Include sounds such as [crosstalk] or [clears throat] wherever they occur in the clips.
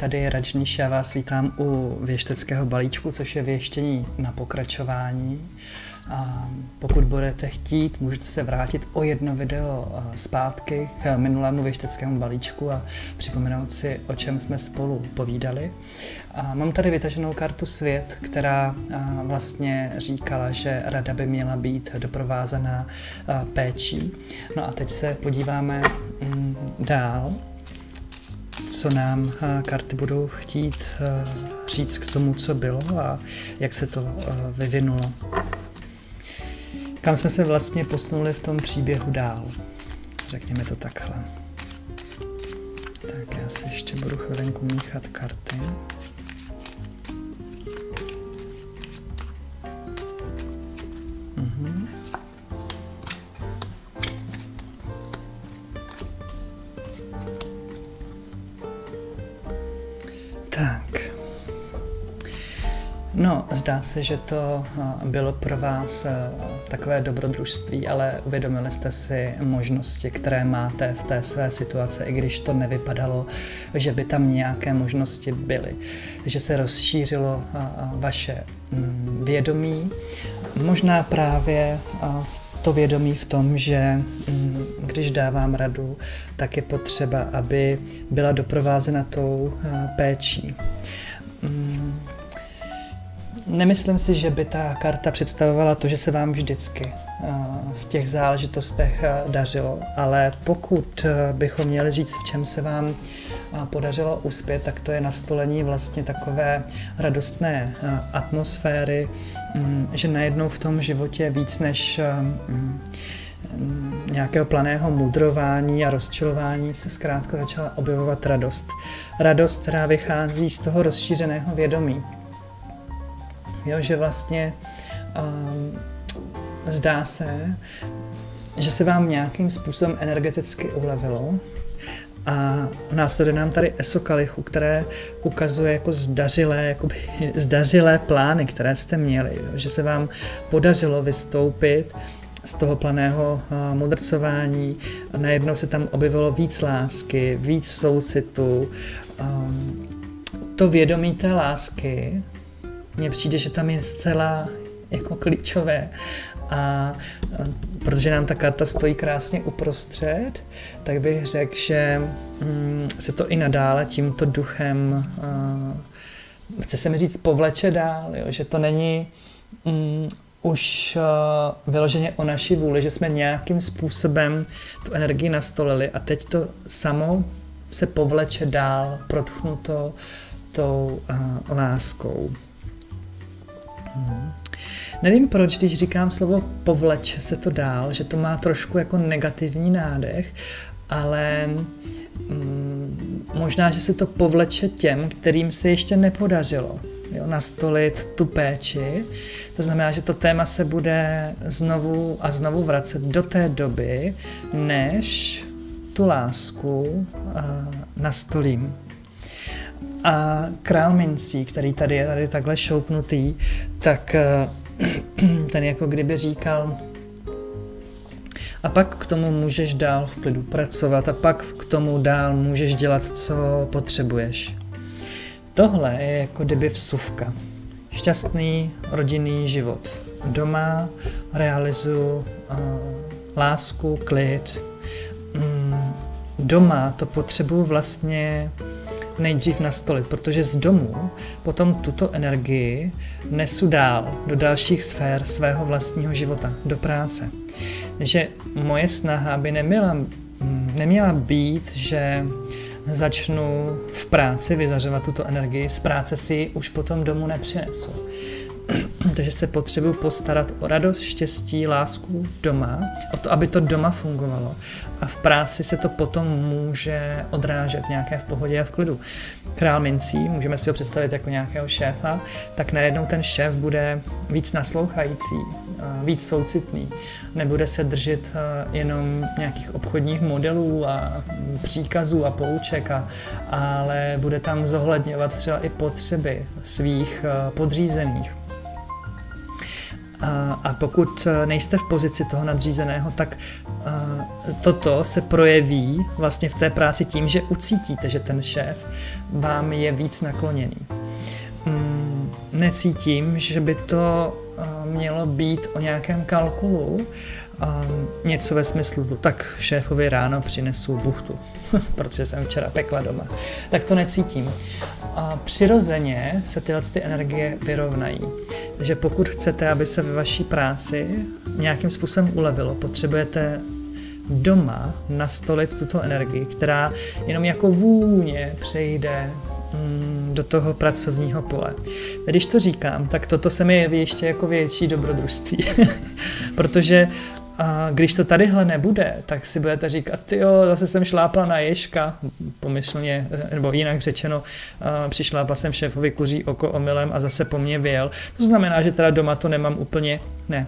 Tady je Rajniš, já vás vítám u věšteckého balíčku, což je věštění na pokračování. A pokud budete chtít, můžete se vrátit o jedno video zpátky k minulému věšteckému balíčku a připomenout si, o čem jsme spolu povídali. A mám tady vytaženou kartu Svět, která vlastně říkala, že rada by měla být doprovázaná péčí. No a teď se podíváme mm, dál co nám karty budou chtít říct k tomu, co bylo a jak se to vyvinulo. Kam jsme se vlastně posunuli v tom příběhu dál? Řekněme to takhle. Tak já si ještě budu chvilinku míchat karty. No, zdá se, že to eh, bylo pro vás eh, takové dobrodružství, ale uvědomili jste si možnosti, které máte v té své situaci, i když to nevypadalo, že by tam nějaké možnosti byly. Že se rozšířilo eh, vaše mm, vědomí, možná právě to vědomí v tom, že mm, když dávám radu, tak je potřeba, aby byla doprovázena tou péčí. Mm, Nemyslím si, že by ta karta představovala to, že se vám vždycky eh, v těch záležitostech eh, dařilo, ale pokud eh, bychom měli říct, v čem se vám podařilo uspět, tak to je nastolení vlastně takové radostné atmosféry, mm, že najednou v tom životě víc než mm, nějakého planého mudrování a rozčilování se zkrátka začala objevovat radost. Radost, která vychází z toho rozšířeného vědomí Jo, že vlastně um, zdá se, že se vám nějakým způsobem energeticky ulevilo a následuje nám tady esokalichu, které ukazuje jako zdařilé, jakoby, [laughs] zdařilé plány, které jste měli. Jo? Že se vám podařilo vystoupit z toho planého uh, mudrcování najednou se tam objevilo víc lásky, víc soucitu. Um, to vědomí té lásky mně přijde, že tam je zcela jako klíčové. A protože nám ta karta stojí krásně uprostřed, tak bych řekl, že mm, se to i nadále tímto duchem, uh, chce se mi říct, povleče dál, jo? že to není mm, už uh, vyloženě o naší vůli, že jsme nějakým způsobem tu energii nastolili a teď to samo se povleče dál, protchnuto tou uh, láskou. Hmm. Nevím proč, když říkám slovo povleče se to dál, že to má trošku jako negativní nádech, ale mm, možná, že se to povleče těm, kterým se ještě nepodařilo jo, nastolit tu péči. To znamená, že to téma se bude znovu a znovu vracet do té doby, než tu lásku uh, nastolím. A král mincí, který tady je tady takhle šoupnutý, tak eh, [clears throat] ten jako kdyby říkal, a pak k tomu můžeš dál v klidu pracovat a pak k tomu dál můžeš dělat, co potřebuješ. Tohle je jako kdyby vsuvka. Šťastný rodinný život. Doma realizuju uh, lásku, klid. Mm, doma to potřebuju vlastně nejdřív nastolit, protože z domu potom tuto energii nesu dál do dalších sfér svého vlastního života, do práce. Takže moje snaha by neměla, neměla být, že začnu v práci vyzařovat tuto energii, z práce si ji už potom domů nepřinesu. [clears throat] Takže se potřebuji postarat o radost, štěstí, lásku doma, o to, aby to doma fungovalo. A v práci se to potom může odrážet nějaké v pohodě a v klidu. Král mincí, můžeme si ho představit jako nějakého šéfa, tak najednou ten šéf bude víc naslouchající, víc soucitný. Nebude se držet jenom nějakých obchodních modelů a příkazů a pouček, a, ale bude tam zohledňovat třeba i potřeby svých podřízených A, pokud nejste v pozici toho nadřízeného, tak toto se projeví vlastně v té práci tím, že ucítíte, že ten šéf vám je víc nakloněný. Mm, necítím, že by to mělo být o nějakém kalkulu, něco ve smyslu, no tak šéfovi ráno přinesu buchtu, [laughs] protože jsem včera pekla doma. Tak to necítím. A přirozeně se tyhle ty energie vyrovnají. Takže pokud chcete, aby se ve vaší práci nějakým způsobem ulevilo, potřebujete doma nastolit tuto energii, která jenom jako vůně přejde mm, do toho pracovního pole. Když to říkám, tak toto se mi jeví ještě jako větší dobrodružství, [laughs] protože a když to tadyhle nebude, tak si budete říkat, ty jo, zase jsem šlápla na ježka, pomyslně, nebo jinak řečeno, přišlápla jsem šéfovi kuří oko omylem a zase po mně vyjel. To znamená, že teda doma to nemám úplně, ne,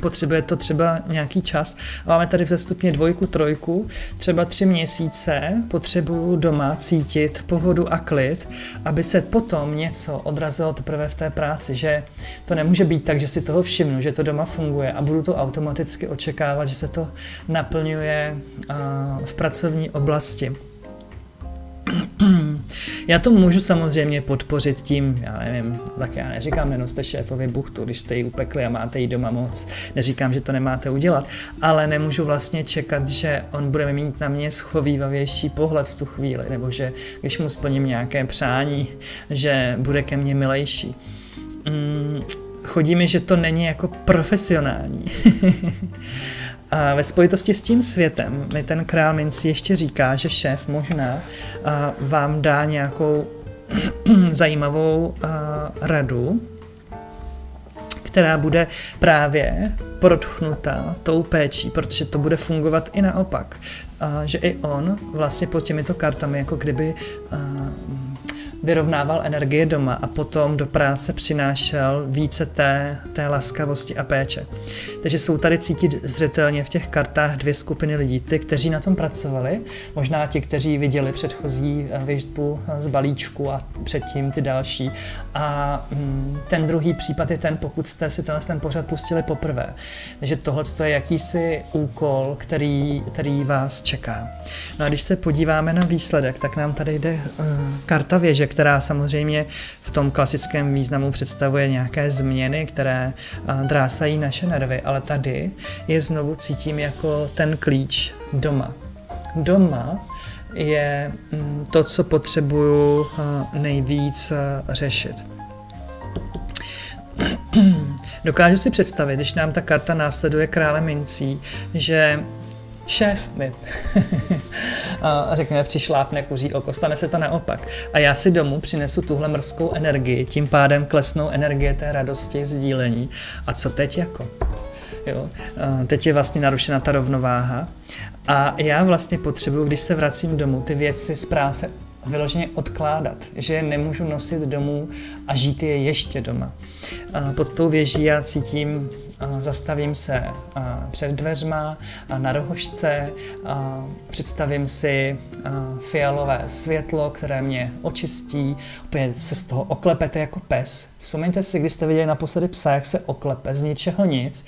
potřebuje to třeba nějaký čas. Máme tady vzestupně dvojku, trojku, třeba tři měsíce potřebuju doma cítit pohodu a klid, aby se potom něco odrazilo teprve v té práci, že to nemůže být tak, že si toho všimnu, že to doma funguje a budu to automaticky očekávat, že se to naplňuje v pracovní oblasti. Já to můžu samozřejmě podpořit tím, já nevím, tak já neříkám, nenoste šéfovi buchtu, když jste ji upekli a máte ji doma moc. Neříkám, že to nemáte udělat, ale nemůžu vlastně čekat, že on bude mít na mě schovývavější pohled v tu chvíli, nebo že když mu splním nějaké přání, že bude ke mně milejší. Mm, chodí mi, že to není jako profesionální. [laughs] A ve spojitosti s tím světem mi ten král mincí ještě říká, že šéf možná vám dá nějakou [clears throat] zajímavou radu, která bude právě protchnutá tou péčí, protože to bude fungovat i naopak. A že i on vlastně pod těmito kartami jako kdyby vyrovnával energie doma a potom do práce přinášel více té, té laskavosti a péče. Takže jsou tady cítit zřetelně v těch kartách dvě skupiny lidí. Ty, kteří na tom pracovali, možná ti, kteří viděli předchozí eh, věžbu z balíčku a předtím ty další. A mm, ten druhý případ je ten, pokud jste si tenhle ten pořad pustili poprvé. Takže tohle je jakýsi úkol, který, který vás čeká. No a když se podíváme na výsledek, tak nám tady jde uh, karta věže, která samozřejmě v tom klasickém významu představuje nějaké změny, které drásají naše nervy, ale tady je znovu cítím jako ten klíč doma. Doma je mm, to, co potřebuju nejvíc řešit. [clears throat] Dokážu si představit, když nám ta karta následuje krále mincí, že šéf mi [laughs] a řekne, přišlápne kuří oko, stane se to naopak. A já si domů přinesu tuhle mrzkou energii, tím pádem klesnou energie té radosti, sdílení. A co teď jako? Jo? Teď je vlastně narušena ta rovnováha a já vlastně potřebuji, když se vracím domů, ty věci z práce vyloženě odkládat, že je nemůžu nosit domů a žít je ještě doma. Pod tou věží já cítím zastavím se před dveřma na rohožce, představím si fialové světlo, které mě očistí, opět se z toho oklepete jako pes. Vzpomeňte si, když jste viděli naposledy psa, jak se oklepe z ničeho nic,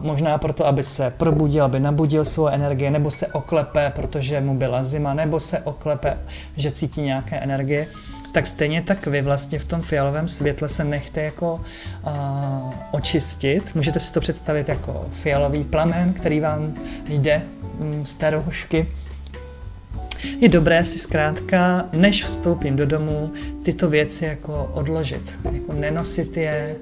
možná proto, aby se probudil, aby nabudil svou energie, nebo se oklepe, protože mu byla zima, nebo se oklepe, že cítí nějaké energie tak stejně tak vy vlastně v tom fialovém světle se nechte jako uh, očistit. Můžete si to představit jako fialový plamen, který vám jde um, z té rohošky je dobré si zkrátka, než vstoupím do domu, tyto věci jako odložit. Jako nenosit je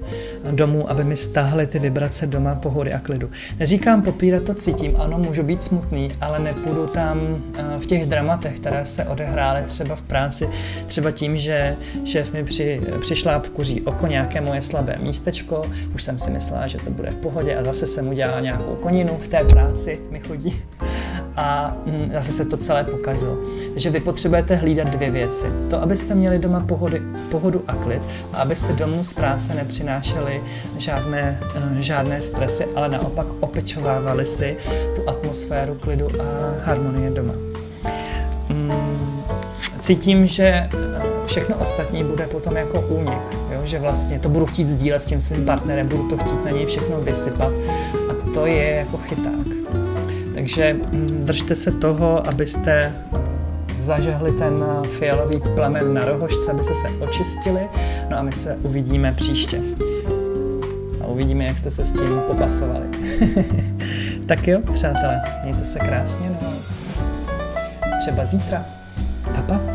domů, aby mi stáhly ty vibrace doma pohody a klidu. Neříkám popírat to cítím, ano, můžu být smutný, ale nepůjdu tam eh, v těch dramatech, které se odehrály třeba v práci, třeba tím, že šéf mi při, přišla kuří oko nějaké moje slabé místečko, už jsem si myslela, že to bude v pohodě a zase jsem udělala nějakou koninu v té práci, mi chodí a mm, zase se to celé pokazilo. Takže vy potřebujete hlídat dvě věci. To, abyste měli doma pohody, pohodu a klid a abyste domů z práce nepřinášeli žádné, eh, žádné stresy, ale naopak opečovávali si tu atmosféru klidu a harmonie doma. Mm, cítím, že všechno ostatní bude potom jako únik, jo? že vlastně to budu chtít sdílet s tím svým partnerem, budu to chtít na něj všechno vysypat a to je jako chyták. Takže hm, držte se toho, abyste zažehli ten fialový plamen na rohožce, aby se se očistili. No a my se uvidíme příště. A uvidíme, jak jste se s tím popasovali. [laughs] tak jo, přátelé, mějte se krásně, no třeba zítra. Papa. Zkrať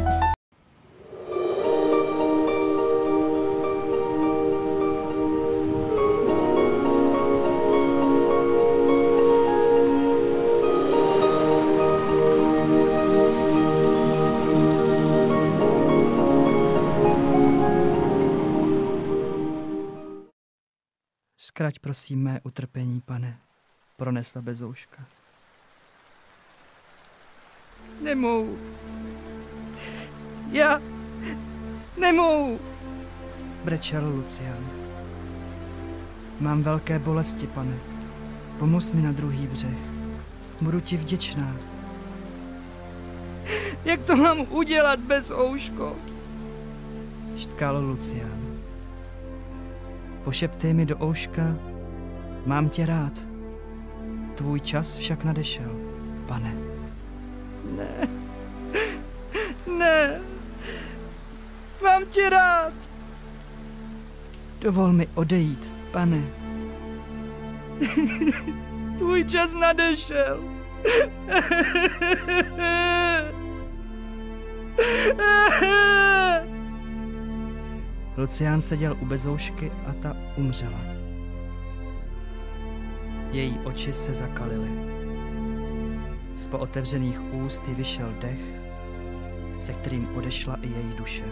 prosím mé utrpení, pane, pronesla bezouška. Nemou. Já nemou. Brečel Lucian. Mám velké bolesti, pane. Pomoz mi na druhý břeh. Budu ti vděčná. Jak to mám udělat bez ouško? Štkal Lucian. Pošeptej mi do ouška, mám tě rád. Tvůj čas však nadešel, pane. Ne. [laughs] Ne. Mám tě rád. Dovol mi odejít, pane. [laughs] Tvůj čas nadešel. [laughs] Lucián seděl u bezoušky a ta umřela. Její oči se zakalily. Z pootevřených úst ji vyšel dech, se kterým odešla i její duše.